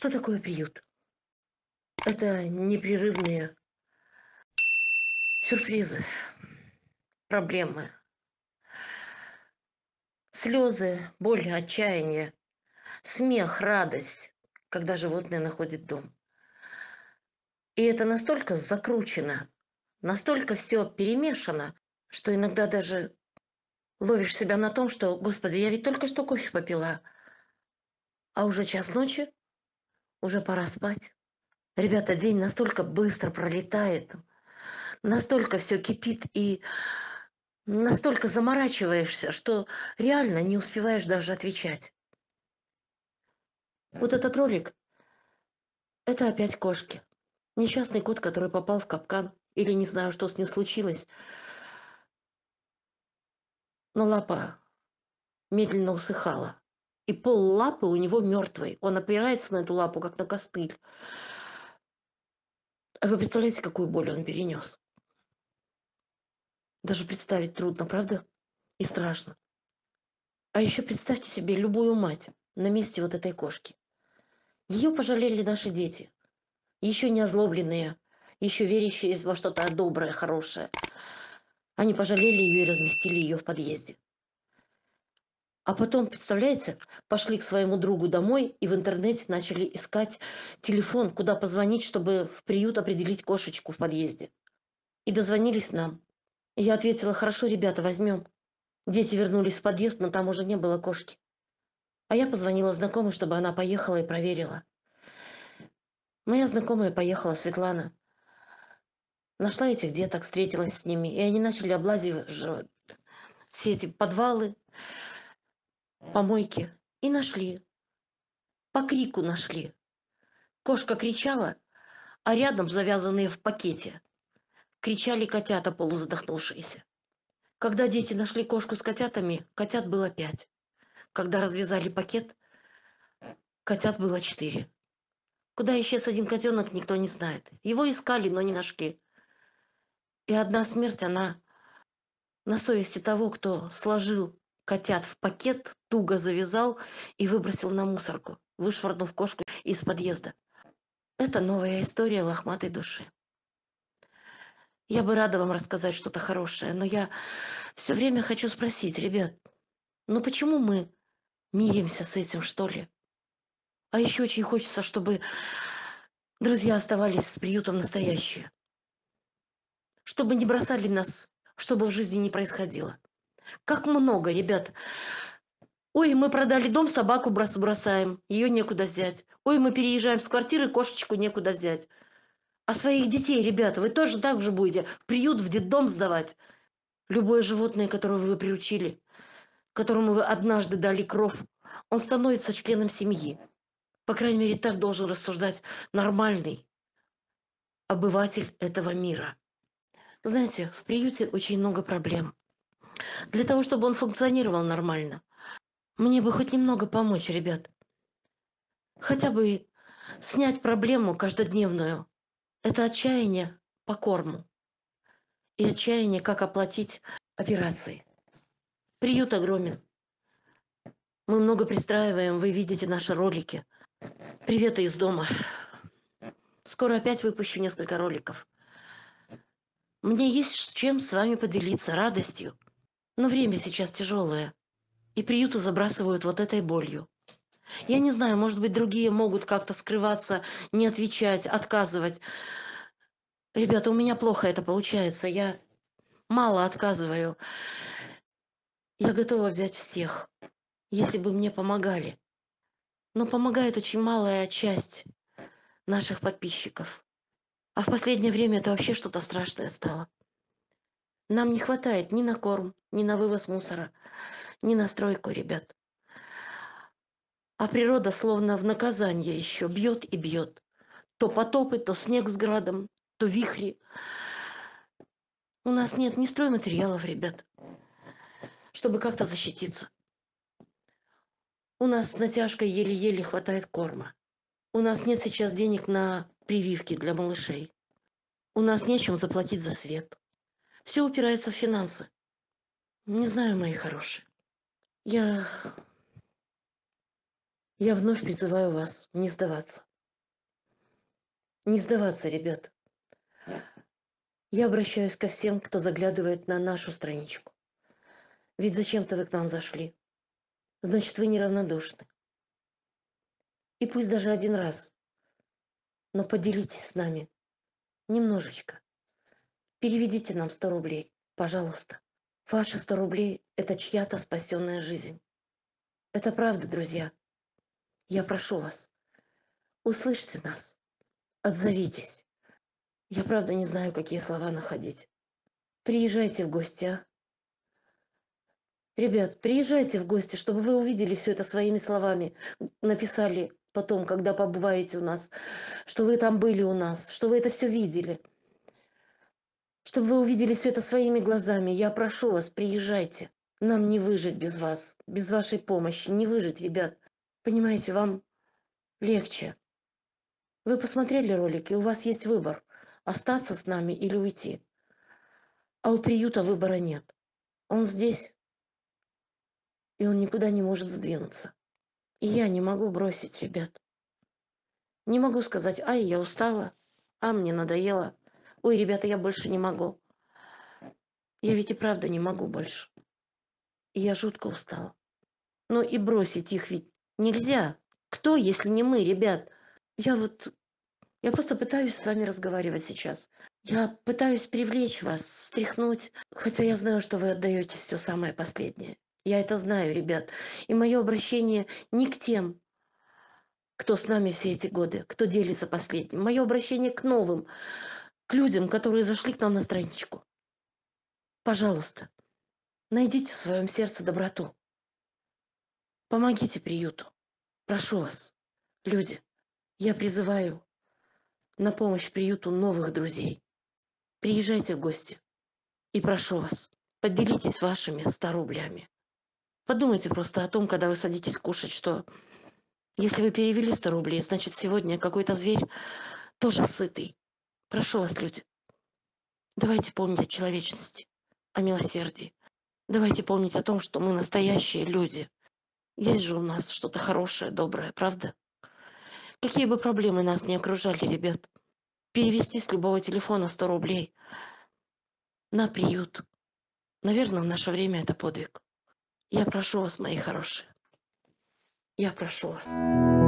Что такое приют? Это непрерывные сюрпризы, проблемы, слезы, боль, отчаяние, смех, радость, когда животное находит дом. И это настолько закручено, настолько все перемешано, что иногда даже ловишь себя на том, что, господи, я ведь только что кофе попила, а уже час ночи, уже пора спать. Ребята, день настолько быстро пролетает, настолько все кипит и настолько заморачиваешься, что реально не успеваешь даже отвечать. Вот этот ролик – это опять кошки. Несчастный кот, который попал в капкан, или не знаю, что с ним случилось. Но лапа медленно усыхала. И пол лапы у него мертвый. Он опирается на эту лапу, как на костыль. А вы представляете, какую боль он перенес? Даже представить трудно, правда? И страшно. А еще представьте себе любую мать на месте вот этой кошки. Ее пожалели наши дети. Еще не озлобленные, еще верящие во что-то доброе, хорошее. Они пожалели ее и разместили ее в подъезде. А потом, представляете, пошли к своему другу домой и в интернете начали искать телефон, куда позвонить, чтобы в приют определить кошечку в подъезде. И дозвонились нам. И я ответила, хорошо, ребята, возьмем. Дети вернулись в подъезд, но там уже не было кошки. А я позвонила знакомой, чтобы она поехала и проверила. Моя знакомая поехала, Светлана. Нашла этих деток, встретилась с ними, и они начали облазивать все эти подвалы, помойки, и нашли. По крику нашли. Кошка кричала, а рядом, завязанные в пакете, кричали котята полузадохнувшиеся. Когда дети нашли кошку с котятами, котят было пять. Когда развязали пакет, котят было четыре. Куда исчез один котенок, никто не знает. Его искали, но не нашли. И одна смерть, она на совести того, кто сложил котят в пакет, туго завязал и выбросил на мусорку, вышвырнув кошку из подъезда. Это новая история лохматой души. Я бы рада вам рассказать что-то хорошее, но я все время хочу спросить, ребят, ну почему мы миримся с этим, что ли? А еще очень хочется, чтобы друзья оставались с приютом настоящие чтобы не бросали нас, чтобы в жизни не происходило. Как много, ребят. Ой, мы продали дом, собаку бросаем, ее некуда взять. Ой, мы переезжаем с квартиры, кошечку некуда взять. А своих детей, ребята, вы тоже так же будете в приют, в детдом сдавать. Любое животное, которое вы приучили, которому вы однажды дали кров, он становится членом семьи. По крайней мере, так должен рассуждать нормальный обыватель этого мира. Знаете, в приюте очень много проблем. Для того, чтобы он функционировал нормально, мне бы хоть немного помочь, ребят. Хотя бы снять проблему каждодневную. Это отчаяние по корму. И отчаяние, как оплатить операции. Приют огромен. Мы много пристраиваем, вы видите наши ролики. Приветы из дома. Скоро опять выпущу несколько роликов. Мне есть с чем с вами поделиться радостью. Но время сейчас тяжелое. И приюты забрасывают вот этой болью. Я не знаю, может быть, другие могут как-то скрываться, не отвечать, отказывать. Ребята, у меня плохо это получается. Я мало отказываю. Я готова взять всех, если бы мне помогали. Но помогает очень малая часть наших подписчиков. А в последнее время это вообще что-то страшное стало. Нам не хватает ни на корм, ни на вывоз мусора, ни на стройку, ребят. А природа словно в наказание еще бьет и бьет. То потопы, то снег с градом, то вихри. У нас нет ни стройматериалов, ребят, чтобы как-то защититься. У нас с натяжкой еле-еле хватает корма. У нас нет сейчас денег на прививки для малышей. У нас нечем заплатить за свет. Все упирается в финансы. Не знаю, мои хорошие. Я... Я вновь призываю вас не сдаваться. Не сдаваться, ребят. Я обращаюсь ко всем, кто заглядывает на нашу страничку. Ведь зачем-то вы к нам зашли. Значит, вы неравнодушны. И пусть даже один раз, но поделитесь с нами немножечко. Переведите нам 100 рублей, пожалуйста. Ваши 100 рублей – это чья-то спасенная жизнь. Это правда, друзья. Я прошу вас, услышьте нас, отзовитесь. Я правда не знаю, какие слова находить. Приезжайте в гости, а? Ребят, приезжайте в гости, чтобы вы увидели все это своими словами. Написали потом, когда побываете у нас, что вы там были у нас, что вы это все видели. Чтобы вы увидели все это своими глазами. Я прошу вас, приезжайте. Нам не выжить без вас, без вашей помощи. Не выжить, ребят. Понимаете, вам легче. Вы посмотрели ролик, и у вас есть выбор. Остаться с нами или уйти. А у приюта выбора нет. Он здесь, и он никуда не может сдвинуться. И я не могу бросить ребят. Не могу сказать, ай, я устала, а мне надоело. Ой, ребята, я больше не могу. Я ведь и правда не могу больше. Я жутко устала. Но и бросить их ведь нельзя. Кто, если не мы, ребят? Я вот... Я просто пытаюсь с вами разговаривать сейчас. Я пытаюсь привлечь вас, встряхнуть, хотя я знаю, что вы отдаете все самое последнее. Я это знаю, ребят. И мое обращение не к тем, кто с нами все эти годы, кто делится последним. Мое обращение к новым, к людям, которые зашли к нам на страничку. Пожалуйста, найдите в своем сердце доброту. Помогите приюту. Прошу вас, люди, я призываю на помощь приюту новых друзей. Приезжайте в гости. И прошу вас, поделитесь вашими 100 рублями. Подумайте просто о том, когда вы садитесь кушать, что если вы перевели 100 рублей, значит, сегодня какой-то зверь тоже сытый. Прошу вас, люди, давайте помнить о человечности, о милосердии. Давайте помнить о том, что мы настоящие люди. Есть же у нас что-то хорошее, доброе, правда? Какие бы проблемы нас не окружали, ребят, перевести с любого телефона 100 рублей на приют. Наверное, в наше время это подвиг. Я прошу вас, мои хорошие. Я прошу вас.